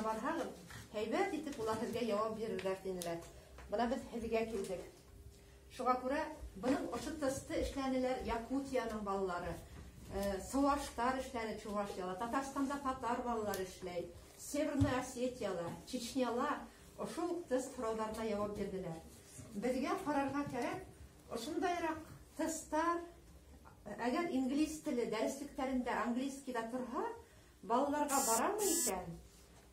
машинасына барһагыз, һәйбәт итеп улар һеҙгә яуап бирерләр тинеләр. Бына без һеҙгә килдек. Шуға күрә бының ошо тысты эшләнеләр Якутияның балалары. Э, Сыуаштар эшләне Чувашияла, Татарстанда татар балалары эшләй, Северная Осетияла, Чечняла ошол тест һорауҙарына яуап бирделәр. Беҙгә ҡарарға кәрәк, ошондайыраҡ тесттар, әгәр инглиз теле дәреслектәрендә английскийда торһа, балаларға барамы икән?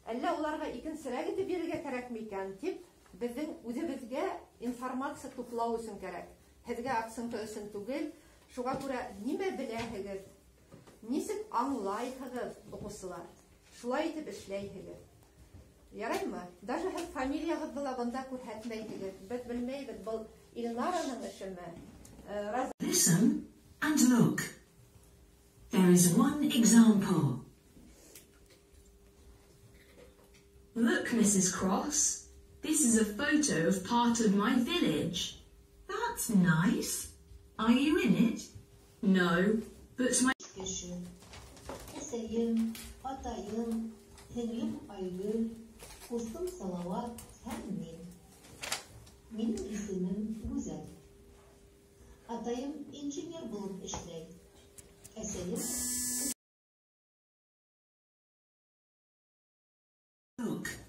Әллә уларға икенсерәк итеп бирергә кәрәкме икән? Тип, безнең үҙебеҙгә информация туплау өсөн кәрәк. Һеҙгә акценты өсөн түгел. Шуға күрә нимә беләһегеҙ? Нисек аңлайһығыҙ, уҡыусылар? Шулай итеп эшләйһегеҙ. Яраймы? Даже һеҙ фамилияғыҙҙы ла бында күрһәтмәйһегеҙ. Беҙ белмәйбеҙ, был Илнараның эшеме? Э, Раз- Listen and look. There is one example. Look, Mrs. Cross, this is a photo of part of my village. That's nice. Are you in it? No, but my... Discussion. Luke.